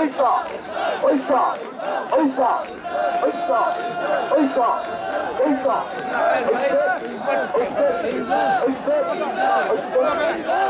おいしそうおいしそうおいしそうおいしそうおいしそうおいしそうおいしそうおいしそうおいしそうおいしそうおいしそう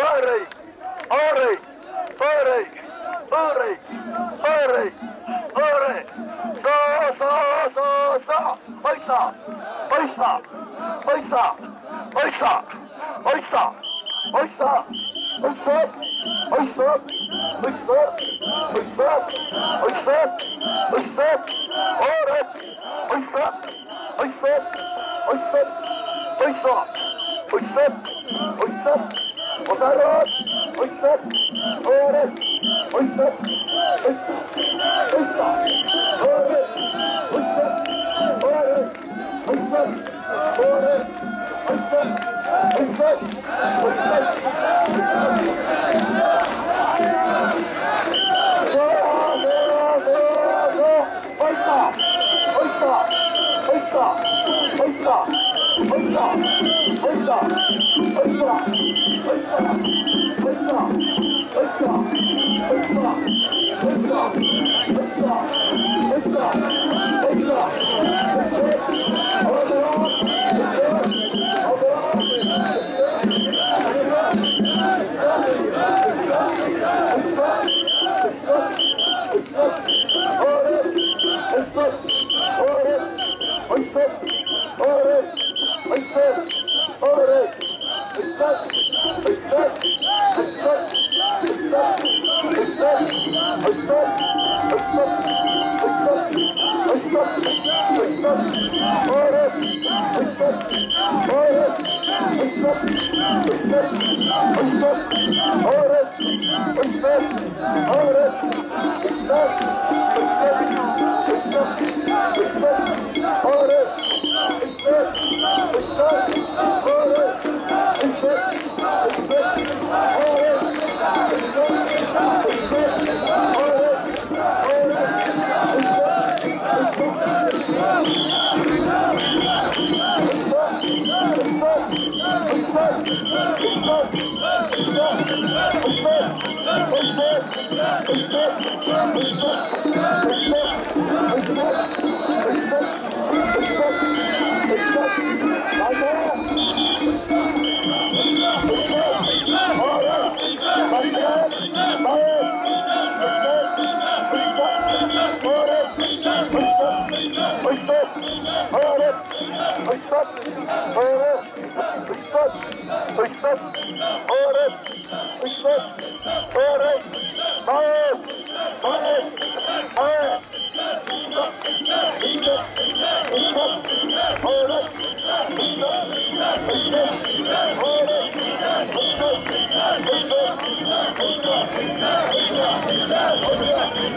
Hurry! Hurry! Hurry! Hurry! Hurry! Hurry! So, so, so, so! Oesa! Oesa! Oesa! Oesa! Oesa! Oesa! Oesa! Oesa! Oesa! Oesa! Oesa! Oesa! Hurry! Oesa! Oesa! Oesa! Oesa! Oesa! Oesa! Osago, Oysa, Ore, Oysa, Oysa, Oysa, Ore, Oysa, Ore, Oysa, Ore, Oysa, Oysa, Oysa, Thank you. Let's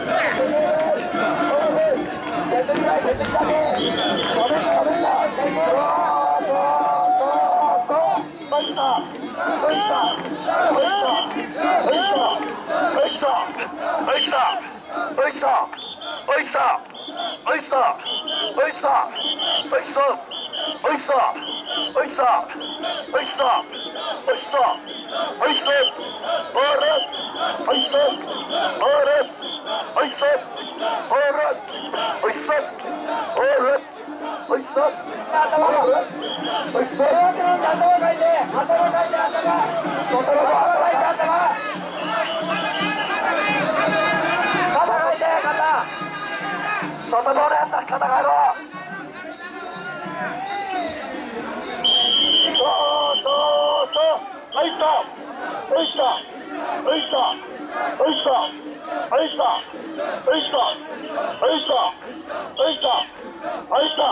go! Fight! Oysa! Oysa! Oysa! Oysa! Oysa!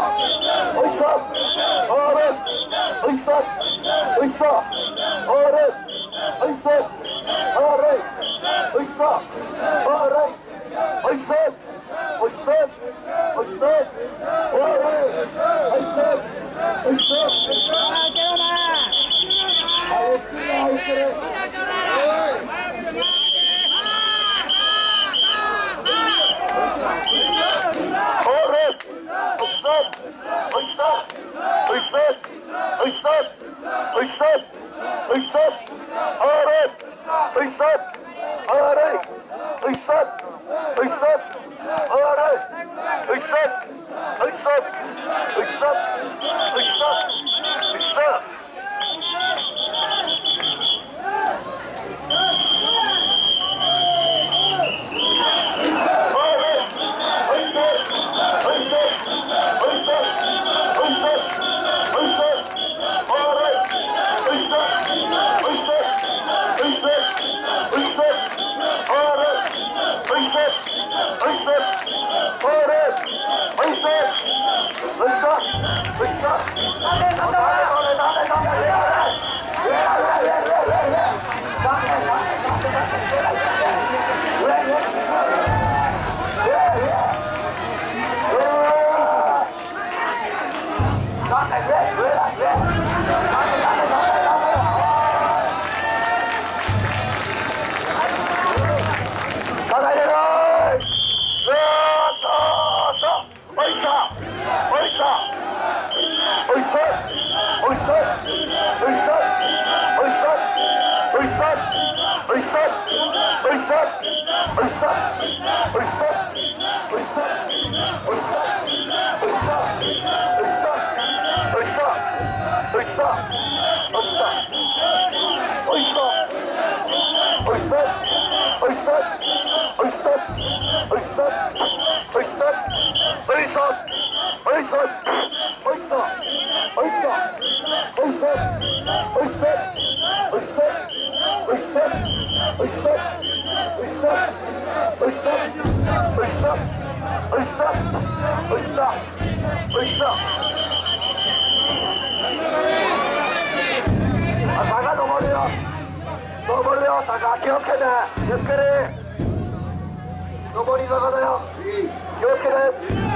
Hüsnat! Hüsnat! Hüsnat! Hüsnat! Harun! Hüsnat! Harun! Hüsnat! Hüsnat! Harun! Hüsnat! Hüsnat! Hüsnat! Hüsnat! 坂登るよ登るよ坂気をつけてゆっくり上り坂だよ気をつけて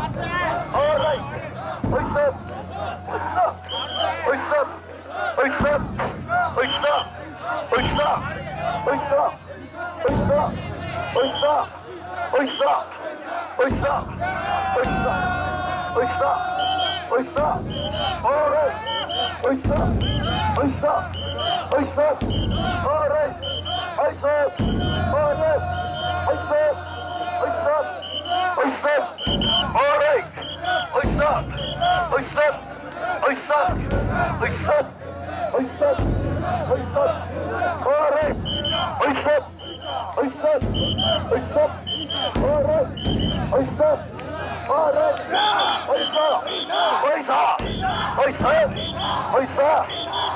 Oes, oes, oes, oes, Oysa, oysa, oysa, oysa, oysa, kore, oysa, oysa, oysa, kore, oysa, kore, oysa, oysa, oysa, oysa,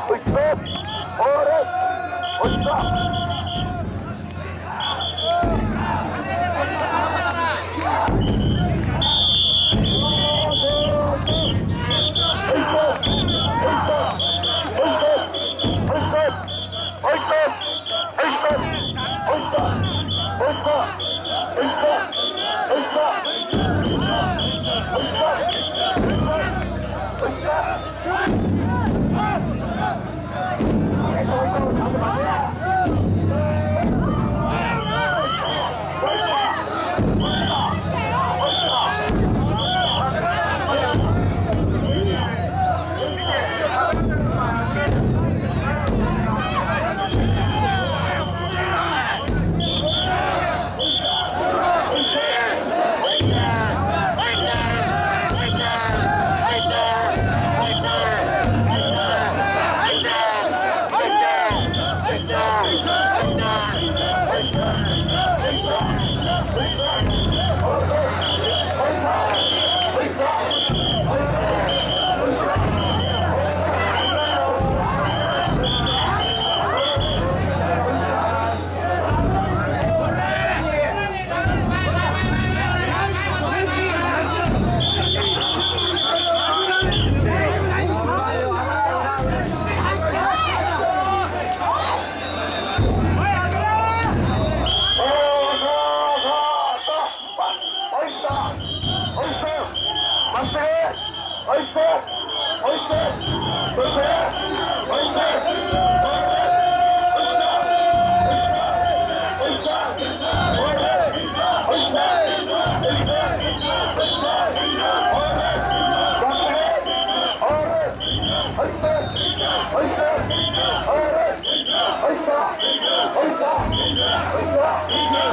oysa, kore, oysa, Oi, só! Oi, só!